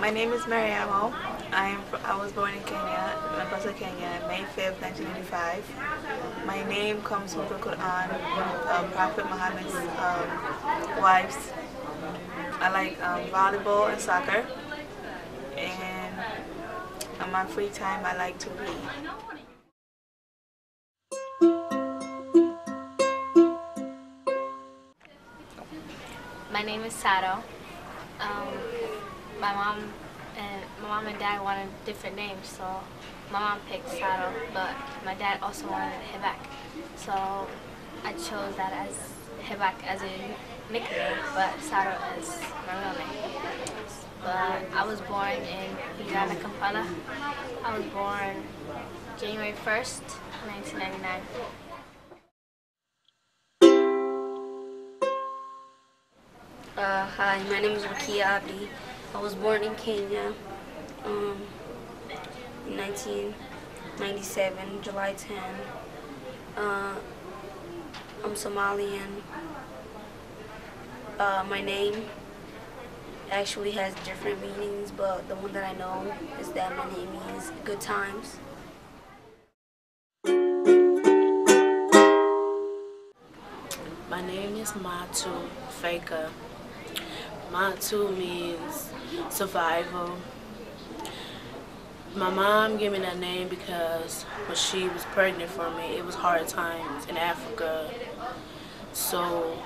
My name is Mariamo. I'm, I was born in Kenya, Mombasa, Kenya, May 5th, 1985. My name comes from the Quran, um, Prophet Muhammad's um, wives. I like um, volleyball and soccer. And on my free time, I like to read. My name is Sato. Um, my mom and my mom and dad wanted different names, so my mom picked Sato, but my dad also wanted Hibak. So I chose that as Hibak as a nickname, but Sato as my real name. But I was born in Uganda, Kampala. I was born January 1st, 1999. Uh, hi, my name is Rukia Abdi. I was born in Kenya um, in 1997, July 10. Uh, I'm Somalian. Uh, my name actually has different meanings, but the one that I know is that my name means good times. My name is Matu Faker. Matu means survival. My mom gave me that name because when she was pregnant for me, it was hard times in Africa. So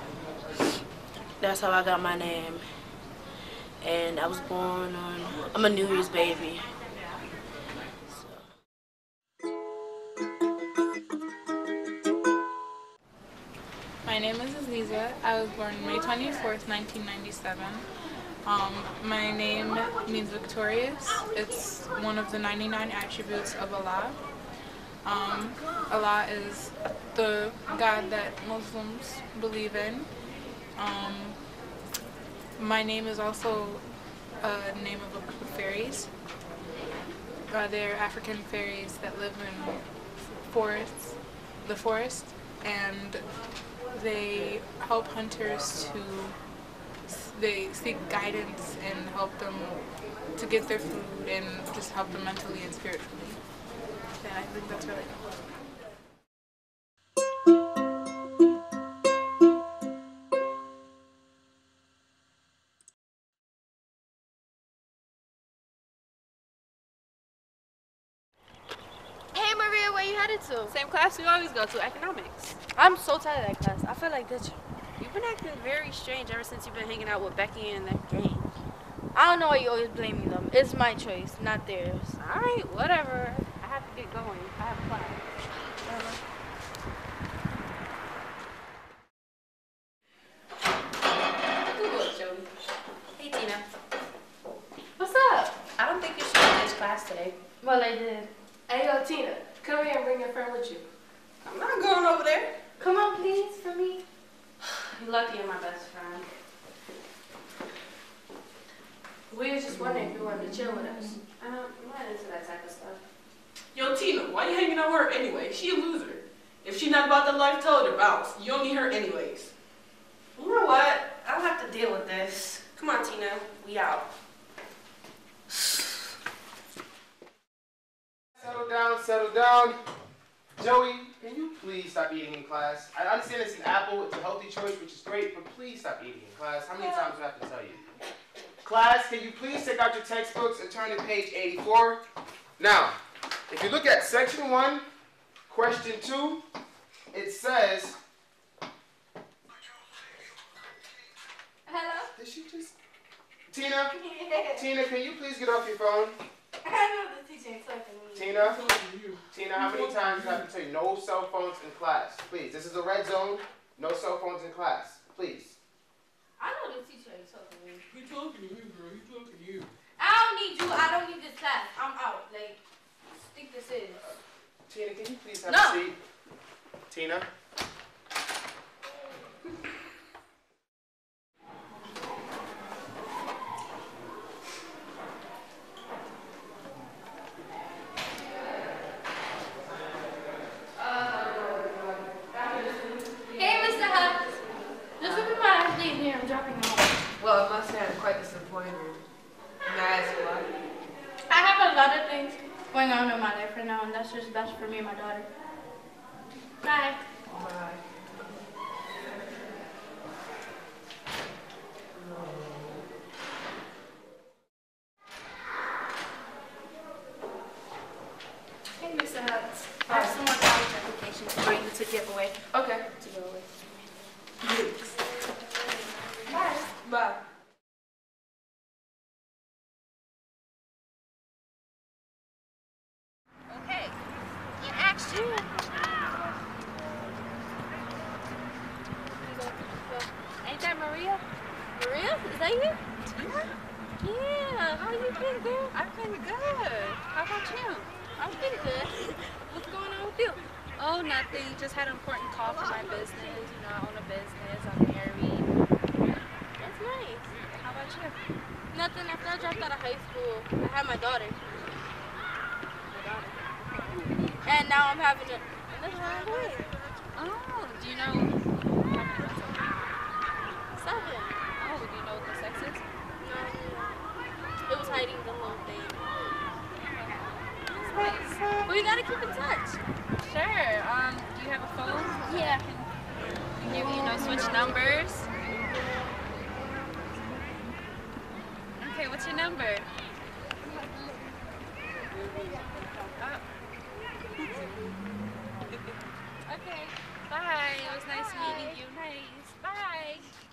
that's how I got my name. And I was born on, I'm a New Year's baby. My name is I was born May 24th, 1997. Um, my name means victorious. It's one of the 99 attributes of Allah. Um, Allah is the God that Muslims believe in. Um, my name is also a name of a group of fairies. Uh, they're African fairies that live in forests, the forest, and they help hunters to they seek guidance and help them to get their food and just help them mentally and spiritually. And I think that's really. Maria, where you headed to? Same class we always go to, economics. I'm so tired of that class. I feel like that. You've been acting very strange ever since you've been hanging out with Becky and that gang. I don't know why you always blaming them. It's my choice, not theirs. Alright, whatever. I have to get going. I have class. Google it, Joey. Hey, Tina. What's up? I don't think you should have this class today. Well, I did. Hey, yo, Tina, come here and bring your friend with you. I'm not going over there. Come on, please, for me. You're lucky you're my best friend. We were just wondering if you wanted to chill with us. Um, I'm not into that type of stuff. Yo, Tina, why you hanging out with her anyway? She a loser. If she not about the life, tell her to bounce. You don't need her anyways. You know what? I'll have to deal with this. Come on, Tina. We out. Settle down, settle down. Joey, can you please stop eating in class? I understand it's an apple, it's a healthy choice, which is great, but please stop eating in class. How many times do I have to tell you? Class, can you please take out your textbooks and turn to page 84? Now, if you look at section 1, question 2, it says. Hello? Did she just. Tina? Tina, can you please get off your phone? I know the teacher ain't talking to me. Tina? Tina, how many times do I have to tell you no cell phones in class? Please, this is a red zone. No cell phones in class. Please. I know the teacher ain't talking to me. He talking to you, girl. He talking to you. I don't need you. I don't need this class. I'm out. Like, think this is. Tina, can you please have No. a seat? Tina? Hey, Mr. Hutt. Just look at my leave here. I'm dropping you off. Well, it must have been quite disappointing. May I ask why? Scholarship for me and my daughter. Bye. Bye. Hey, Mr. Hutz. I have some more college applications for you to give away. Okay. To go away. Thanks. Bye. Bye. Okay. In action. Ain't that Maria? Maria? Is that you? Tina? Yeah. How are you been, girl? I've been good. How about you? I'm pretty good. What's going on with you? Oh, nothing. Just had an important call for my business. You know, I own a business. I'm married. That's nice. How about you? Nothing. After I dropped out of high school, I had my daughter. And now I'm having a, another boy. Oh, do you know how many months old? Seven. Oh, do you know what the sex is? No. It was hiding the whole thing. That's nice. But we gotta keep in touch. Sure. Um, do you have a phone? Yeah. Can give you, you know, switch numbers. Okay, what's your number? Oh. okay. Bye. It was nice meeting you. Nice.